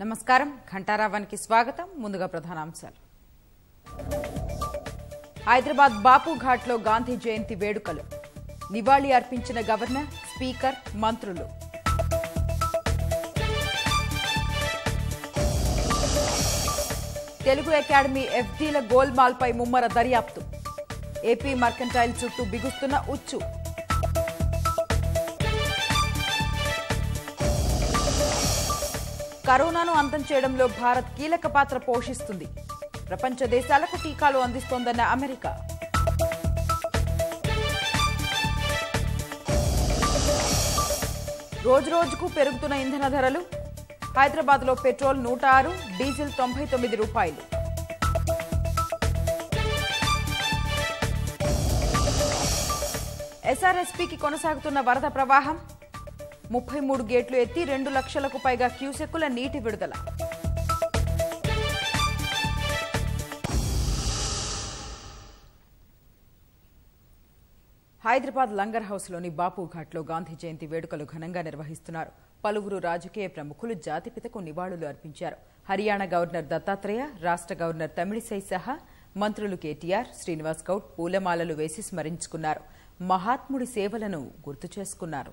నమస్కారం. ఘంటారావానికి స్వాగతం. ముందుగా ప్రధానాంశాలు. హైదరాబాద్ బాపు ఘాట్లో గాంధీ జయంతి వేడుకలు. నివాళి అర్పించిన గవర్నర్ స్పీకర్ మంత్రులు. తెలుగు అకాడమీ ఎఫ్డీల గోల్మాల్పై ముమ్మర దర్యాప్తు. ఏపీ మర్కంటైల్ చుట్టూ బిగుస్తున్న ఉచ్చు. కరోనాను అంతం చేయడంలో భారత్ కీలక పాత్ర పోషిస్తుంది. ప్రపంచ దేశాలకు టీకాలు అందిస్తోందన్న అమెరికా. రోజురోజుకు పెరుగుతున్న ఇంధన ధరలు. హైదరాబాద్లో పెట్రోల్ నూట ఆరు డీజిల్ తొంభై తొమ్మిది రూపాయలు. ఎస్ఆర్ఎస్పీకి కొనసాగుతున్న వరద ప్రవాహం. ముప్పై మూడు గేట్లు ఎత్తి రెండు లక్షలకు పైగా క్యూసెక్కుల నీటి విడుదల. హైదరాబాద్ లంగర్ హౌస్లోని బాపు ఘాట్లో గాంధీ జయంతి వేడుకలు ఘనంగా నిర్వహిస్తున్నారు. పలువురు రాజకీయ ప్రముఖులు జాతిపితకు నివాళులు అర్పించారు. హర్యానా గవర్నర్ దత్తాత్రేయ రాష్ట్ర గవర్నర్ తమిళిసై సహా మంత్రులు కేటీఆర్ శ్రీనివాస్ గౌడ్ పూలమాలలు వేసి స్మరించుకున్నారు. మహాత్ముడి సేవలను గుర్తు చేసుకున్నారు.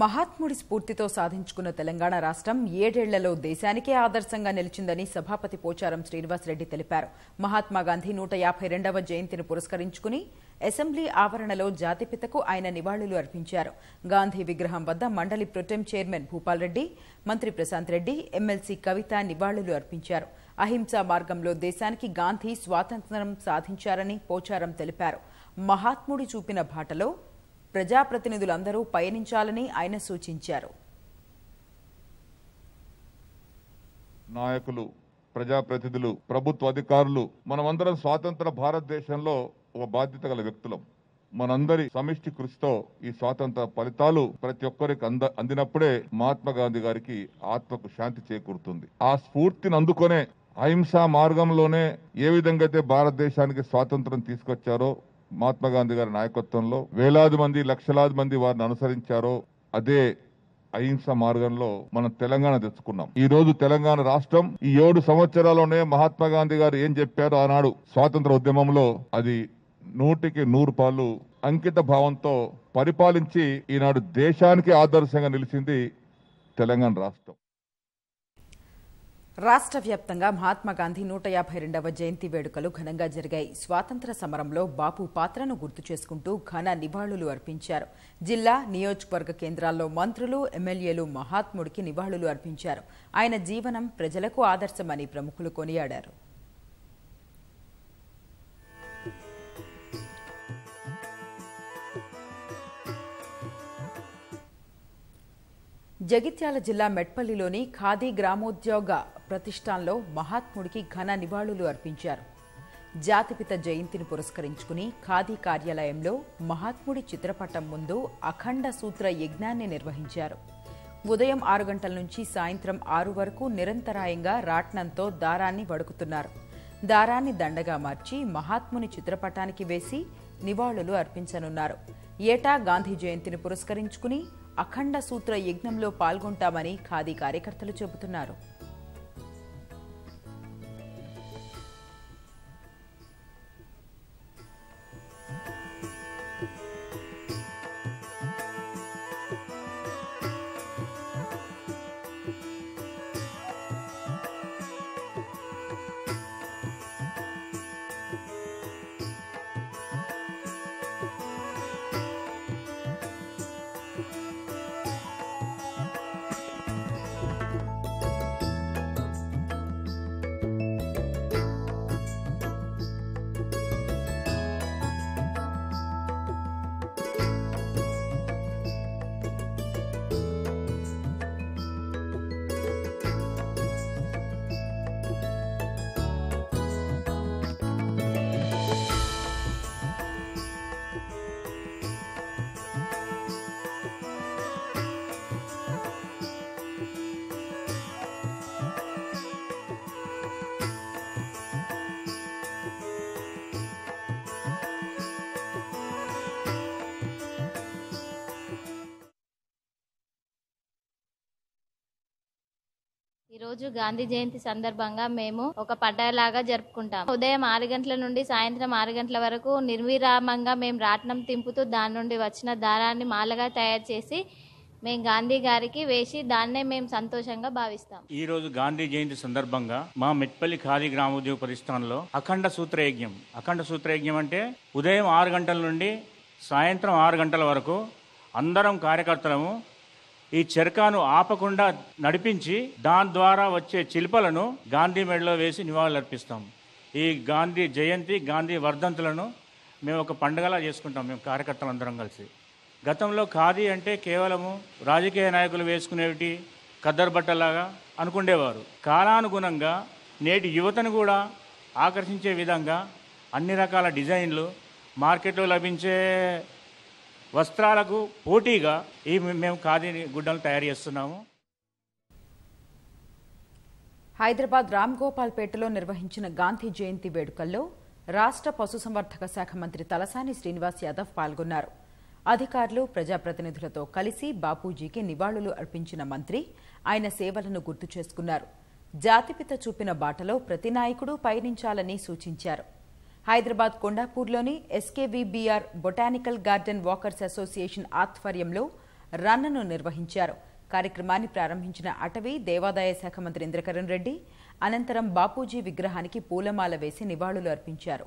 మహాత్ముడి స్ఫూర్తితో సాధించుకున్న తెలంగాణ రాష్ట్రం ఏడేళ్ళలో దేశానికే ఆదర్శంగా నిలిచిందని సభాపతి పోచారం శ్రీనివాసరెడ్డి తెలిపారు. మహాత్మా గాంధీ నూట యాభై రెండవ జయంతిని పురస్కరించుకుని అసెంబ్లీ ఆవరణలో జాతిపితకు ఆయన నివాళులు అర్పించారు. గాంధీ విగ్రహం వద్ద మండలి ప్రొటెం చైర్మన్ భూపాల్ రెడ్డి మంత్రి ప్రశాంత్ రెడ్డి ఎమ్మెల్సీ కవిత నివాళులు అర్పించారు. అహింసా మార్గంలో దేశానికి గాంధీ స్వాతంత్ర్యం సాధించారని పోచారం తెలిపారు. మహాత్ముడి చూపిన బాటలో ప్రజాప్రతినిధులందరూ పయనించాలని ఆయన సూచించారు. నాయకులు ప్రజాప్రతినిధులు ప్రభుత్వ అధికారులు మనమందరం స్వాతంత్ర భారతదేశంలో ఒక బాధ్యత గల వ్యక్తులం. మనందరి సమిష్టి కృషితో ఈ స్వాతంత్ర ఫలితాలు ప్రతి ఒక్కరికి అంద అందినప్పుడే మహాత్మా గాంధీ గారికి ఆత్మకు శాంతి చేకూరుతుంది. ఆ స్ఫూర్తిని అందుకొనే అహింసా మార్గంలోనే ఏ విధంగా అయితే భారతదేశానికి స్వాతంత్రం తీసుకొచ్చారో మహాత్మా గాంధీ గారి నాయకత్వంలో వేలాది మంది లక్షలాది మంది వారిని అనుసరించారో అదే అహింస మార్గంలో మనం తెలంగాణ తెచ్చుకున్నాం. ఈ రోజు తెలంగాణ రాష్ట్రం ఈ ఏడు సంవత్సరాల్లోనే మహాత్మా గాంధీ గారు ఏం చెప్పారో ఆనాడు స్వాతంత్ర ఉద్యమంలో అది నూటికి నూరు పాలు అంకిత భావంతో పరిపాలించి ఈనాడు దేశానికి ఆదర్శంగా నిలిచింది తెలంగాణ రాష్ట్రం. రాష్ట్ర వ్యాప్తంగా మహాత్మా గాంధీ నూట యాభై రెండవ జయంతి వేడుకలు ఘనంగా జరిగాయి. స్వాతంత్ర సమరంలో బాపు పాత్రను గుర్తు చేసుకుంటూ ఘన నివాళులు అర్పించారు. జిల్లా నియోజకవర్గ కేంద్రాల్లో మంత్రులు ఎమ్మెల్యేలు మహాత్ముడికి నివాళులు అర్పించారు. ఆయన జీవనం ప్రజలకు ఆదర్శమని ప్రముఖులు కొనియాడారు. జగిత్యాల జిల్లా మెట్పల్లిలోని ఖాదీ గ్రామోద్యోగ ప్రతిష్టాన్లో మహాత్ముడికి ఘన నివాళులు అర్పించారు. జాతిపిత జయంతిని పురస్కరించుకుని ఖాదీ కార్యాలయంలో మహాత్ముడి చిత్రపటం ముందు అఖండ సూత్ర యజ్ఞాన్ని నిర్వహించారు. ఉదయం ఆరు గంటల నుంచి సాయంత్రం ఆరు వరకు నిరంతరాయంగా రాట్నంతో దారాన్ని వడుకుతున్నారు. దారాన్ని దండగా మార్చి మహాత్ముని చిత్రపటానికి వేసి నివాళులు అర్పించనున్నారు. ఏటా గాంధీ జయంతిని పురస్కరించుకుని అఖండ సూత్ర యజ్ఞంలో పాల్గొంటామని ఖాదీ కార్యకర్తలు చెబుతున్నారు. ఈరోజు గాంధీ జయంతి సందర్భంగా మేము ఒక పండగలాగా జరుపుకుంటాం. ఉదయం ఆరు గంటల నుండి సాయంత్రం ఆరు గంటల వరకు నిర్విరామంగా మేము రాట్నం తింపుతూ దాని నుండి వచ్చిన దారాన్ని మాలగా తయారు చేసి మేము గాంధీ గారికి వేసి దాన్నే మేము సంతోషంగా భావిస్తాం. ఈ రోజు గాంధీ జయంతి సందర్భంగా మా మెట్పల్లి ఖాళీ గ్రామోద్యోగ పరిస్థానంలో అఖండ సూత్రయజ్ఞం. అఖండ సూత్రయజ్ఞం అంటే ఉదయం ఆరు గంటల నుండి సాయంత్రం ఆరు గంటల వరకు అందరం కార్యకర్తలము ఈ చెరకాను ఆపకుండా నడిపించి దాని ద్వారా వచ్చే చిలుపలను గాంధీ మెడలో వేసి నివాళులర్పిస్తాం. ఈ గాంధీ జయంతి గాంధీ వర్ధంతులను మేము ఒక పండుగలా చేసుకుంటాం మేము కార్యకర్తలందరం కలిసి. గతంలో ఖాదీ అంటే కేవలము రాజకీయ నాయకులు వేసుకునేవి కద్దరు బట్టలాగా అనుకుండేవారు. కాలానుగుణంగా నేటి యువతను కూడా ఆకర్షించే విధంగా అన్ని రకాల డిజైన్లు మార్కెట్లో లభించే వస్త్రాలకు పోటీగా ఈ మేము ఖాదీ గుడ్డలు తయారు చేస్తున్నాము. హైదరాబాద్ రామ్ గోపాల్పేటలో నిర్వహించిన గాంధీ జయంతి వేడుకల్లో రాష్ట్ర పశుసంవర్ధక శాఖ మంత్రి తలసాని శ్రీనివాస్ యాదవ్ పాల్గొన్నారు. అధికారులు ప్రజాప్రతినిధులతో కలిసి బాపూజీకి నివాళులు అర్పించిన మంత్రి ఆయన సేవలను గుర్తు చేసుకున్నారు. జాతిపిత చూపిన బాటలో ప్రతి నాయకుడు పయనించాలని సూచించారు. Hyderabad కొండాపూర్లోని SKVBR botanical garden walkers association ఆధ్వర్యంలో రన్నను నిర్వహించారు. కార్యక్రమాన్ని ప్రారంభించిన అటవీ దేవాదాయ శాఖ మంత్రి ఇంద్రకరణ్ రెడ్డి అనంతరం బాపూజీ విగ్రహానికి పూలమాల వేసి నివాళులు అర్పించారు.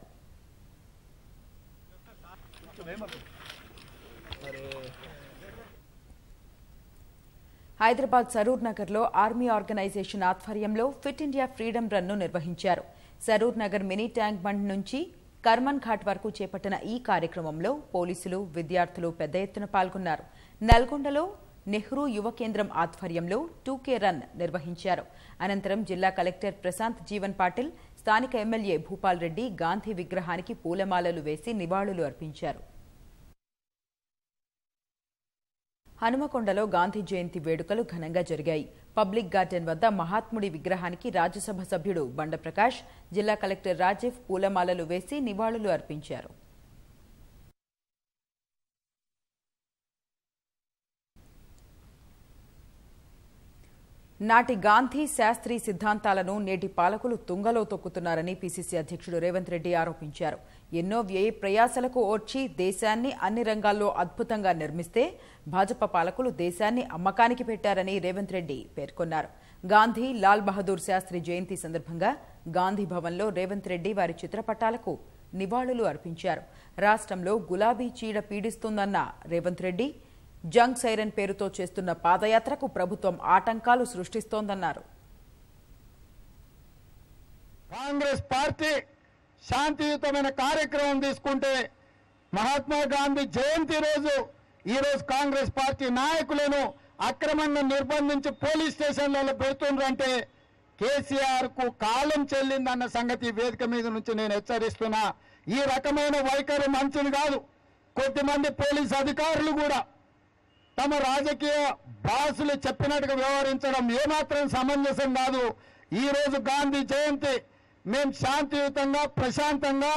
హైదరాబాద్ సరూర్ నగర్లో ఆర్మీ ఆర్గనైజేషన్ ఆధ్వర్యంలో ఫిట్ ఇండియా ఫ్రీడమ్ రన్ను నిర్వహించారు. Saroor Nagar mini tank bund నుంచి కర్మన్ ఘాట్ వరకు చేపట్టిన ఈ కార్యక్రమంలో పోలీసులు విద్యార్థులు పెద్ద ఎత్తున పాల్గొన్నారు. నల్గొండలో నెహ్రూ యువ కేంద్రం ఆధ్వర్యంలో టూకే రన్ నిర్వహించారు. అనంతరం జిల్లా కలెక్టర్ ప్రశాంత్ జీవన్ పాటిల్ స్థానిక ఎమ్మెల్యే భూపాల్ రెడ్డి గాంధీ విగ్రహానికి పూలమాలలు వేసి నివాళులు అర్పించారు. హనుమకొండలో గాంధీ జయంతి వేడుకలు ఘనంగా జరిగాయి. పబ్లిక్ గార్డెన్ వద్ద మహాత్ముడి విగ్రహానికి రాజ్యసభ సభ్యుడు బండప్రకాష్ జిల్లా కలెక్టర్ రాజీవ్ పూలమాలలు వేసి నివాళులు అర్పించారు. నాటి గాంధీ శాస్త్రి సిద్ధాంతాలను నేటి పాలకులు తుంగలో తొక్కుతున్నారని పీసీసీ అధ్యక్షుడు రేవంత్ రెడ్డి ఆరోపించారు. ఎన్నో వ్యయ ప్రయాసలకు ఓర్చి దేశాన్ని అన్ని రంగాల్లో అద్భుతంగా నిర్మిస్తే భాజపా పాలకులు దేశాన్ని అమ్మకానికి పెట్టారని రేవంత్ రెడ్డి పేర్కొన్నారు. గాంధీ లాల్ బహదూర్ శాస్త్రి జయంతి సందర్భంగా గాంధీ భవన్లో రేవంత్ రెడ్డి వారి చిత్రపటాలకు నివాళులు అర్పించారు. రాష్ట్రంలో గులాబీ చీడ పీడిస్తుందన్న రేవంత్ రెడ్డి జంగ్ సైరన్ పేరుతో చేస్తున్న పాదయాత్రకు ప్రభుత్వం ఆటంకాలు సృష్టిస్తోందన్నారు. కాంగ్రెస్ పార్టీ శాంతియుతమైన కార్యక్రమం తీసుకుంటే మహాత్మా గాంధీ జయంతి రోజు ఈ రోజు కాంగ్రెస్ పార్టీ నాయకులను అక్రమంగా నిర్బంధించి పోలీస్ స్టేషన్లలో పెడుతుండ్రంటే కేసీఆర్కు కాలం చెల్లిందన్న సంగతి వేదిక మీద నుంచి నేను హెచ్చరిస్తున్నా. ఈ రకమైన వైఖరి మంచిది కాదు. కొద్దిమంది పోలీస్ అధికారులు కూడా తమ రాజకీయ బాసులు చెప్పినట్టుగా వ్యవహరించడం ఏమాత్రం సమంజసం కాదు. ఈరోజు గాంధీ జయంతి. మేము శాంతియుతంగా ప్రశాంతంగా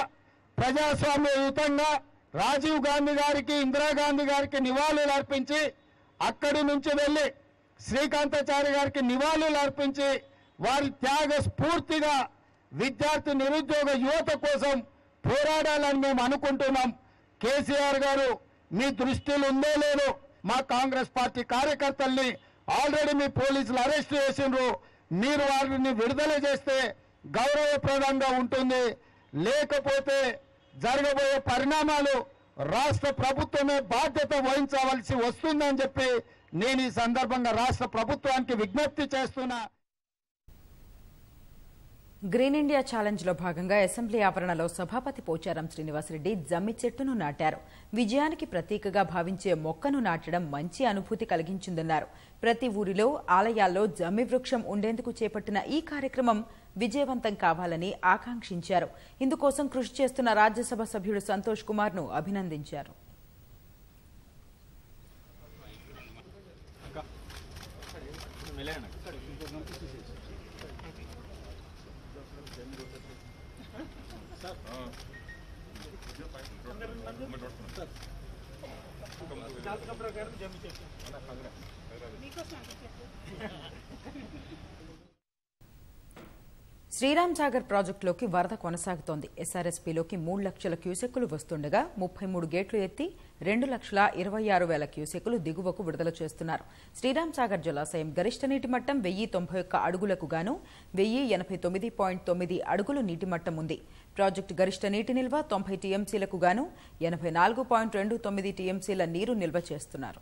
ప్రజాస్వామ్యయుతంగా రాజీవ్ గాంధీ గారికి ఇందిరాగాంధీ గారికి నివాళులు అర్పించి అక్కడి నుంచి వెళ్ళి శ్రీకాంతాచారి గారికి నివాళులు అర్పించి వారి త్యాగ స్ఫూర్తిగా విద్యార్థి నిరుద్యోగ యువత కోసం పోరాడాలని మేము అనుకుంటున్నాం. కేసీఆర్ గారు మీ దృష్టిలో ఉందో లేదో మా కాంగ్రెస్ పార్టీ కార్యకర్తల్ని ఆల్రెడీ మీ పోలీసులు అరెస్ట్ చేసిండ్రు. మీరు వారిని విడుదల చేస్తే గౌరవప్రదంగా ఉంటుంది. లేకపోతే జరగబోయే పరిణామాలు రాష్ట్ర ప్రభుత్వమే బాధ్యత వహించవలసి వస్తుందని చెప్పి నేను ఈ సందర్భంగా రాష్ట్ర ప్రభుత్వానికి విజ్ఞప్తి చేస్తున్నా. గ్రీన్ ఇండియా ఛాలెంజ్లో భాగంగా అసెంబ్లీ ఆవరణలో సభాపతి పోచారం శ్రీనివాసరెడ్డి జమ్మి చెట్టును నాటారు. విజయానికి ప్రతీకగా భావించే మొక్కను నాటడం మంచి అనుభూతి కలిగించిందన్నారు. ప్రతి ఊరిలో ఆలయాల్లో జమ్మి వృక్షం ఉండేందుకు చేపట్టిన ఈ కార్యక్రమం విజయవంతం కావాలని ఆకాంక్షించారు. ఇందుకోసం కృషి చేస్తున్న రాజ్యసభ సభ్యుడు సంతోష్ కుమార్ను అభినందించారు. శ్రీరామ్ సాగర్ ప్రాజెక్టులోకి వరద కొనసాగుతోంది. ఎస్ఆర్ఎస్పీలోకి మూడు లక్షల క్యూసెక్కులు వస్తుండగా ముప్పై మూడు గేట్లు ఎత్తి రెండు లక్షల ఇరవై ఆరు వేల క్యూసెక్కులు దిగువకు విడుదల చేస్తున్నారు. శ్రీరామ్ సాగర్ జలాశయం గరిష్ట నీటి మట్టం వెయ్యి తొంభై ఒక్క అడుగులకు గాను వెయ్యి ఎనభై తొమ్మిది పాయింట్ తొమ్మిది అడుగులు నీటి మట్టం ఉంది. ప్రాజెక్టు గరిష్ట నీటి నిల్వ తొంభై టీఎంసీలకు గాను ఎనభై నాలుగు పాయింట్ రెండు తొమ్మిది టీఎంసీల నీరు నిల్వ చేస్తున్నారు.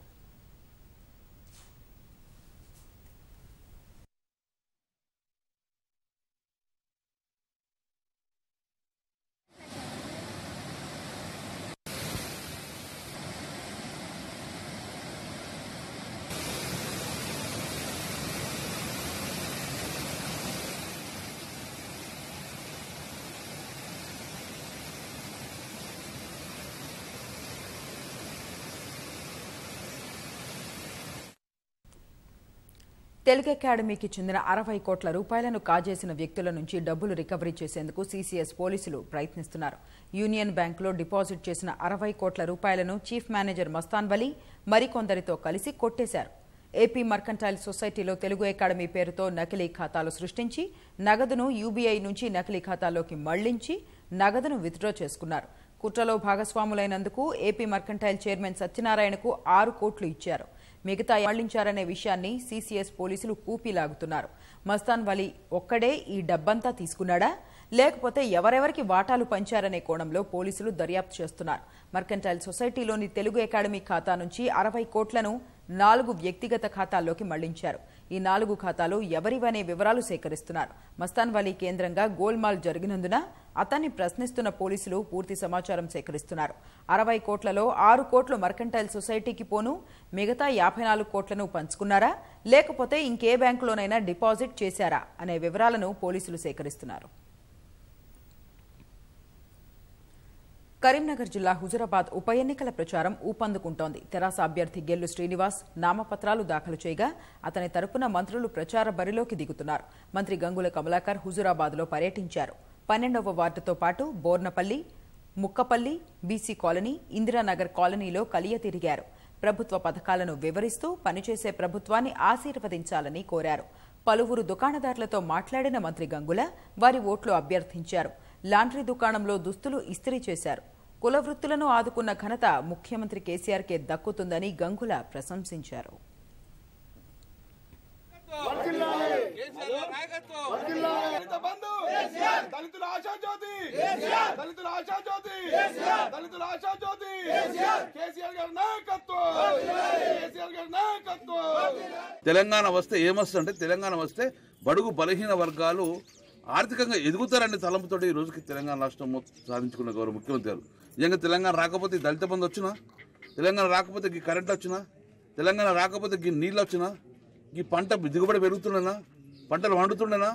తెలుగు అకాడమీకి చెందిన అరవై కోట్ల రూపాయలను కాజేసిన వ్యక్తుల నుంచి డబ్బులు రికవరీ చేసేందుకు సీసీఎస్ పోలీసులు ప్రయత్నిస్తున్నారు. యూనియన్ బ్యాంకులో డిపాజిట్ చేసిన అరవై కోట్ల రూపాయలను చీఫ్ మేనేజర్ మస్తాన్ వలీ మరికొందరితో కలిసి కొట్టేశారు. ఏపీ మర్కంటైల్ సొసైటీలో తెలుగు అకాడమీ పేరుతో నకిలీ ఖాతాలు సృష్టించి నగదును యూబీఐ నుంచి నకిలీ ఖాతాలోకి మళ్ళించి నగదును విత్డ్రా చేసుకున్నారు. కుట్రలో భాగస్వాములైనందుకు ఏపీ మర్కంటైల్ చైర్మన్ సత్యనారాయణకు ఆరు కోట్లు ఇచ్చారు. మిగతా మళ్ళించారనే విషయాన్ని సీసీఎస్ పోలీసులు కూపీలాగుతున్నారు. మస్తాన్ వలీ ఒక్కడే ఈ డబ్బంతా తీసుకున్నాడా? లేకపోతే ఎవరెవరికి వాటాలు పంచారనే కోణంలో పోలీసులు దర్యాప్తు చేస్తున్నారు. మర్కంటైల్ సొసైటీలోని తెలుగు అకాడమీ ఖాతా నుంచి అరవై కోట్లను నాలుగు వ్యక్తిగత ఖాతాల్లోకి మళ్ళించారు. ఈ నాలుగు ఖాతాలు ఎవరివనే వివరాలు సేకరిస్తున్నారు. మస్తాన్ వలీ కేంద్రంగా గోల్మాల్ జరిగినందున అతన్ని ప్రశ్నిస్తున్న పోలీసులు పూర్తి సమాచారం సేకరిస్తున్నారు. అరవై కోట్లలో ఆరు కోట్లు మర్కంటైల్ సొసైటీకి పోను మిగతా యాభై నాలుగు కోట్లను పంచుకున్నారా? లేకపోతే ఇంకే బ్యాంకులోనైనా డిపాజిట్ చేశారా? అనే వివరాలను పోలీసులు సేకరిస్తున్నారు. కరీంనగర్ జిల్లా హుజురాబాద్ ఉప ఎన్నికల ప్రచారం ఊపందుకుంటోంది. తెరాస అభ్యర్థి గెల్లు శ్రీనివాస్ నామపత్రాలు దాఖలు చేయగా అతని తరపున మంత్రులు ప్రచార బరిలోకి దిగుతున్నారు. మంత్రి గంగుల కమలాకర్ హుజురాబాద్లో పర్యటించారు. పన్నెండవ వార్డుతో పాటు బోర్నపల్లి ముక్కపల్లి బీసీ కాలనీ ఇందిరానగర్ కాలనీలో కలియ తిరిగారు. ప్రభుత్వ పథకాలను వివరిస్తూ పనిచేసే ప్రభుత్వాన్ని ఆశీర్వదించాలని కోరారు. పలువురు దుకాణదారులతో మాట్లాడిన మంత్రి గంగుల వారి ఓట్లు అభ్యర్థించారు. లాండ్రీ దుకాణంలో దుస్తులు ఇస్త్రీ చేశారు. కుల వృత్తులను ఆదుకున్న ఘనత ముఖ్యమంత్రి కేసీఆర్కే దక్కుతుందని గంగుల ప్రశంసించారు. దళితుల ఆశా జ్యోతి దళితుల ఆశా జ్యోతి దళితుల ఆశా జ్యోతి కేసీఆర్ గారి నాయకత్వం కేసీఆర్ గారి నాయకత్వం తెలంగాణ వస్తే ఏమొస్తుందంటే తెలంగాణ వస్తే బడుగు బలహీన వర్గాలు ఆర్థికంగా ఎదుగుతారనే తలంపుతోటి ఈ రోజుకి తెలంగాణ రాష్ట్రం సాధించుకున్న గౌరవ ముఖ్యమంత్రి గారు. నిజంగా తెలంగాణ రాకపోతే దళిత బంధు వచ్చినా? తెలంగాణ రాకపోతే ఈ కరెంట్ వచ్చినా? తెలంగాణ రాకపోతే ఈ నీళ్ళు వచ్చినా? ఈ పంట దిగుబడి పెరుగుతుండేనా? పంటలు వండుతుండేనా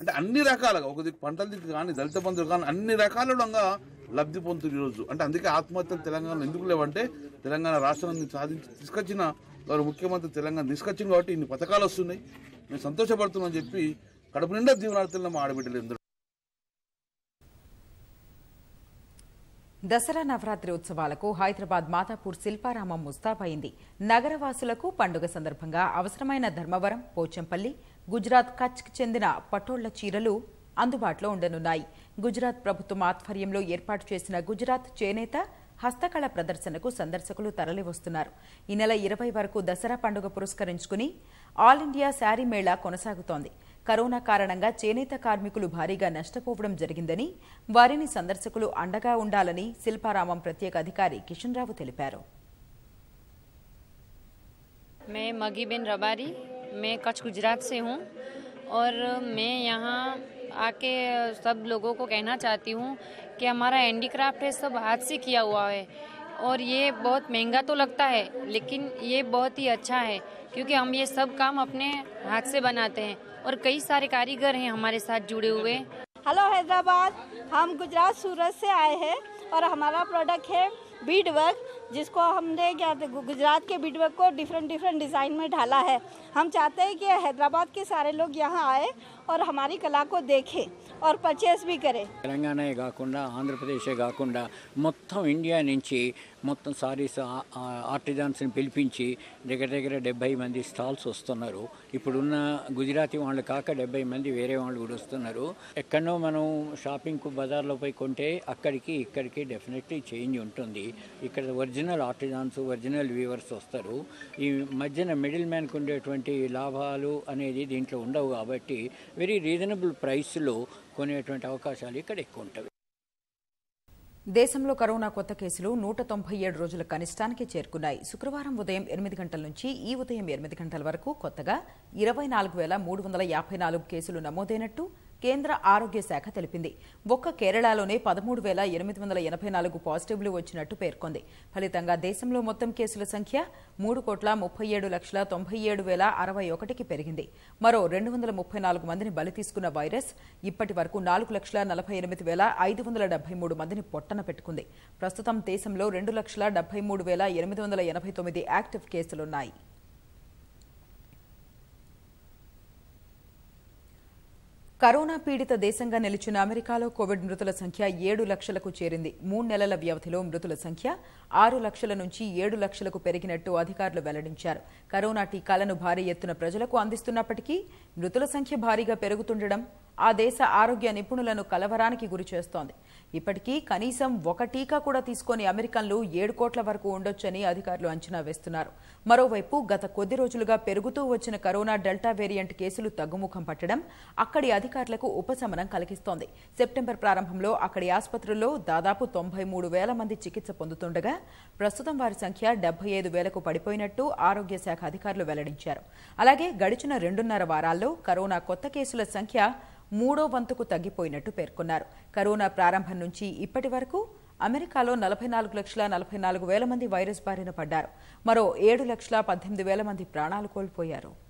అంటే అన్ని రకాలుగా ఒక దిక్కు పంటల దిక్కు కానీ దళిత బంధువులు కానీ అన్ని రకాలుగా లబ్ధి పొందుతుంది ఈరోజు అంటే అందుకే ఆత్మహత్యలు తెలంగాణలో ఎందుకు లేవంటే తెలంగాణ రాష్ట్రాన్ని సాధించి తీసుకొచ్చిన వారు ముఖ్యమంత్రి తెలంగాణ తీసుకొచ్చింది కాబట్టి ఇన్ని పథకాలు వస్తున్నాయి. మేము సంతోషపడుతున్నాం చెప్పి కడుపు నిండా దీవనార్థులను మా ఆడబిడ్డలు ఎందుకు? దసరా నవరాత్రి ఉత్సవాలకు హైదరాబాద్ మాతాపూర్ శిల్పారామం ముస్తాబైంది నగరవాసులకు పండుగ సందర్భంగా అవసరమైన ధర్మవరం పోచంపల్లి గుజరాత్ కచ్కి చెందిన పటోళ్ళ చీరలు అందుబాటులో ఉండనున్నాయి. గుజరాత్ ప్రభుత్వం ఆధ్వర్యంలో ఏర్పాటు చేసిన గుజరాత్ చేనేత హస్తకళ ప్రదర్శనకు సందర్శకులు తరలివస్తున్నారు. ఈ నెల ఇరవై వరకు దసరా పండుగ పురస్కరించుకుని ఆల్ ఇండియా శారీ మేళా కొనసాగుతోంది. కరోనా కారణంగా చేనేత కార్మికులు భారీగా నష్టపోవడం జరిగిందని వారిని సందర్శకులు అండగా ఉండాలని శిల్పారామం ప్రత్యేక అధికారి కిషన్ రావు తెలిపారు मैं मगी बिन रबारी मैं कच्छ गुजरात से हूँ और मैं यहाँ आके सब लोगों को कहना चाहती हूँ कि हमारा हैंडीक्राफ्ट है सब हाथ से किया हुआ है और ये बहुत महंगा तो लगता है लेकिन ये बहुत ही अच्छा है क्योंकि हम ये सब काम अपने हाथ से बनाते हैं और कई सारे कारीगर हैं हमारे साथ जुड़े हुए हेलो हैदराबाद हम गुजरात सूरत से आए हैं और हमारा प्रोडक्ट है बीड वर्क जिसको हमने क्या गुजरात के बीड वर्क को डिफरेंट डिफरेंट डिज़ाइन में ढाला है हम चाहते हैं कि हैदराबाद के सारे लोग यहाँ आए और हमारी कला को देखें और परचेस भी करें తెలంగాణే కాకుండా ఆంధ్రప్రదేశే కాకుండా మొత్తం ఇండియా నుంచి మొత్తం సారీస్ ఆర్టిజాన్స్ని పిలిపించి దగ్గర దగ్గర డెబ్బై మంది స్టాల్స్ వస్తున్నారు. ఇప్పుడున్న గుజరాతీ వాళ్ళు కాక డెబ్బై మంది వేరే వాళ్ళు కూడా వస్తున్నారు. ఎక్కడో మనం షాపింగ్కు బజార్లో పోయి కొంటే అక్కడికి ఇక్కడికి డెఫినెట్లీ చేంజ్ ఉంటుంది. ఇక్కడ ఒరిజినల్ ఆర్టిజాన్స్ ఒరిజినల్ వ్యూవర్స్ వస్తారు. ఈ మధ్యన మిడిల్ మ్యాన్కి ఉండేటువంటి లాభాలు అనేది దీంట్లో ఉండవు కాబట్టి వెరీ రీజనబుల్ ప్రైస్లో కొనేటువంటి అవకాశాలు ఇక్కడ ఎక్కువ ఉంటాయి. దేశంలో కరోనా కొత్త కేసులు నూట తొంభై ఏడు రోజుల కనిష్టానికి చేరుకున్నాయి. శుక్రవారం ఉదయం ఎనిమిది గంటల నుంచి ఈ ఉదయం ఎనిమిది గంటల వరకు కొత్తగా ఇరవై నాలుగు వేల మూడు వందల యాభై నాలుగు కేసులు నమోదైనట్టు కేంద్ర ఆరోగ్య శాఖ తెలిపింది. ఒక్క కేరళలోనే పదమూడు వేల ఎనిమిది వందల ఎనభై నాలుగు పాజిటివ్లు వచ్చినట్టు పేర్కొంది. ఫలితంగా దేశంలో మొత్తం కేసుల సంఖ్య మూడు కోట్ల ముప్పై ఏడు లక్షల తొంభై ఏడు వేల అరవై ఒకటికి పెరిగింది. మరో రెండు వందల ముప్పై నాలుగు మందిని బలి తీసుకున్న వైరస్ ఇప్పటి వరకు నాలుగు లక్షల నలభై ఎనిమిది వేల ఐదు వందల డెబ్బై మూడు మందిని పొట్టన పెట్టుకుంది. ప్రస్తుతం దేశంలో రెండు లక్షల డెబ్బై మూడు వేల ఎనిమిది వందల ఎనభై తొమ్మిది యాక్టివ్ కేసులున్నాయి. కరోనా పీడిత దేశంగా నిలిచిన అమెరికాలో కోవిడ్ మృతుల సంఖ్య ఏడు లక్షలకు చేరింది. మూడు నెలల వ్యవధిలో మృతుల సంఖ్య ఆరు లక్షల నుంచి ఏడు లక్షలకు పెరిగినట్టు అధికారులు వెల్లడించారు. కరోనా టీకాలను భారీ ఎత్తున ప్రజలకు అందిస్తున్నప్పటికీ మృతుల సంఖ్య భారీగా పెరుగుతుండడం ఆ దేశ ఆరోగ్య నిపుణులను కలవరానికి గురి చేస్తోంది. ఇప్పటికీ కనీసం ఒక టీకా కూడా తీసుకొని అమెరికన్లు ఏడు కోట్ల వరకు ఉండొచ్చని అధికారులు అంచనా వేస్తున్నారు. మరోవైపు గత కొద్ది రోజులుగా పెరుగుతూ వచ్చిన కరోనా డెల్టా వేరియంట్ కేసులు తగ్గుముఖం పట్టడం అక్కడి అధికారులకు ఉపశమనం కలిగిస్తోంది. సెప్టెంబర్ ప్రారంభంలో అక్కడి ఆసుపత్రుల్లో దాదాపు తొంభై మూడు వేల మంది చికిత్స పొందుతుండగా ప్రస్తుతం వారి సంఖ్య డెబ్బై ఐదు వేలకు పడిపోయినట్టు ఆరోగ్య శాఖ అధికారులు వెల్లడించారు. అలాగే గడిచిన రెండున్నర వారాల్లో కరోనా కొత్త కేసుల సంఖ్య మూడో వంతుకు తగ్గిపోయినట్టు పేర్కొన్నారు. కరోనా ప్రారంభం నుంచి ఇప్పటి వరకు అమెరికాలో నలభై నాలుగు లక్షల నలభై నాలుగు వేల మంది వైరస్ బారిన పడ్డారు. మరో ఏడు లక్షల పద్దెనిమిది వేల మంది ప్రాణాలు కోల్పోయారు.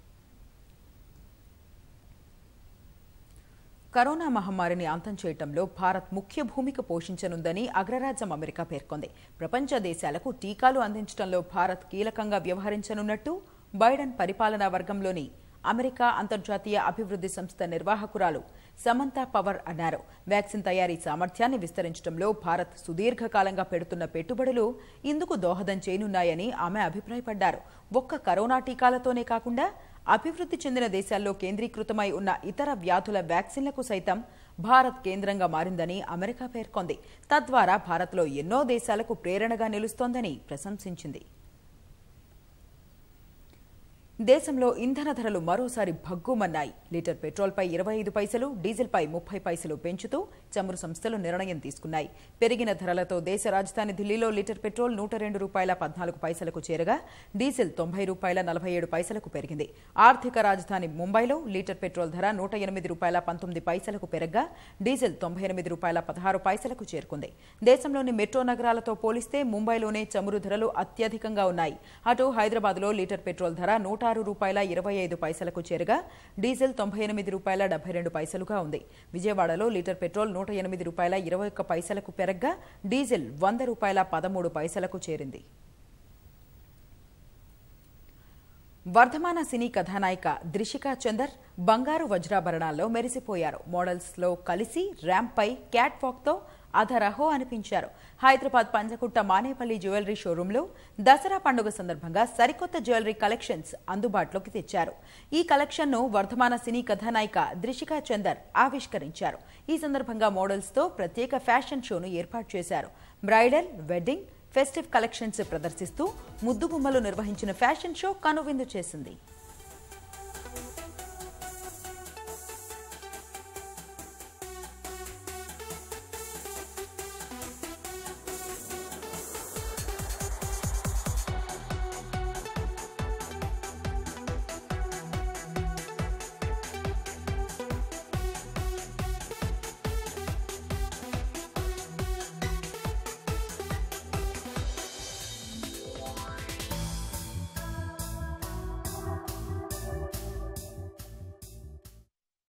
కరోనా మహమ్మారిని అంతం చేయటంలో భారత్ ముఖ్య భూమిక పోషించనుందని అగ్రరాజ్యం అమెరికా పేర్కొంది. ప్రపంచ దేశాలకు టీకాలు అందించడంలో భారత్ కీలకంగా వ్యవహరించనున్నట్టు బైడెన్ పరిపాలనా వర్గంలోని అమెరికా అంతర్జాతీయ అభివృద్ధి సంస్థ నిర్వాహకురాలు సమంతా పవర్ అన్నారు. వ్యాక్సిన్ తయారీ సామర్థ్యాన్ని విస్తరించడంలో భారత్ సుదీర్ఘకాలంగా పెడుతున్న పెట్టుబడులు ఇందుకు దోహదం చేయనున్నాయని ఆమె అభిప్రాయపడ్డారు. ఒక్క కరోనా టీకాలతోనే కాకుండా అభివృద్ధి చెందిన దేశాల్లో కేంద్రీకృతమై ఉన్న ఇతర వ్యాధుల వ్యాక్సిన్లకు సైతం భారత్ కేంద్రంగా మారిందని అమెరికా పేర్కొంది. తద్వారా భారత్లో ఎన్నో దేశాలకు ప్రేరణగా నిలుస్తోందని ప్రశంసించింది. దేశంలో ఇంధన ధరలు మరోసారి భగ్గుమన్నాయి. లీటర్ పెట్రోల్పై ఇరవై ఐదు పైసలు డీజిల్పై ముప్పై పైసలు పెంచుతూ చమురు సంస్థలు నిర్ణయం తీసుకున్నాయి. పెరిగిన ధరలతో దేశ రాజధాని ఢిల్లీలో లీటర్ పెట్రోల్ నూట రెండు రూపాయల పద్నాలుగు పైసలకు చేరగా డీజిల్ తొంభై రూపాయల నలభై ఏడు పైసలకు పెరిగింది. ఆర్థిక రాజధాని ముంబైలో లీటర్ పెట్రోల్ ధర నూట ఎనిమిది రూపాయల పంతొమ్మిది పైసలకు పెరగ్గా డీజిల్ తొంభై ఎనిమిది రూపాయల పదహారు పైసలకు చేరుకుంది. దేశంలోని మెట్రో నగరాలతో పోలిస్తే ముంబైలోనే చమురు ధరలు అత్యధికంగా ఉన్నాయి. అటు హైదరాబాద్లో లీటర్ పెట్రోల్ ధర నూట ఆరు రూపాయల ఇరవై ఐదు పైసలకు చేరగా డీజిల్ తొంభై ఎనిమిది రూపాయల డెబ్బై రెండు పైసలుగా ఉంది. విజయవాడలో లీటర్ పెట్రోల్ నూట ఎనిమిది రూపాయల ఇరవై ఒక్క పైసలకు పెరగ్గా డీజిల్ వంద రూపాయల పదమూడు పైసలకు చేరింది. వర్ధమాన సినీ కథానాయిక దృషికా చందర్ బంగారు వజ్రాభరణాల్లో మెరిసిపోయారు. మోడల్స్లో కలిసి ర్యాంప్పై క్యాట్ వాక్తో అధరహో అనిపించారు. హైదరాబాద్ పంజకుట్ట మానేపల్లి జ్యువెలరీ షోరూంలో దసరా పండుగ సందర్భంగా సరికొత్త జ్యువెలరీ కలెక్షన్స్ అందుబాటులోకి తెచ్చారు. ఈ కలెక్షన్ను వర్ధమాన సినీ కథానాయిక ద్రిషికా చందర్ ఆవిష్కరించారు. ఈ సందర్భంగా మోడల్స్తో ప్రత్యేక ఫ్యాషన్ షోను ఏర్పాటు చేశారు. బ్రైడల్ వెడ్డింగ్ ఫెస్టివ్ కలెక్షన్స్ ప్రదర్శిస్తూ ముద్దుబొమ్మలు నిర్వహించిన ఫ్యాషన్ షో కనువిందు చేసింది.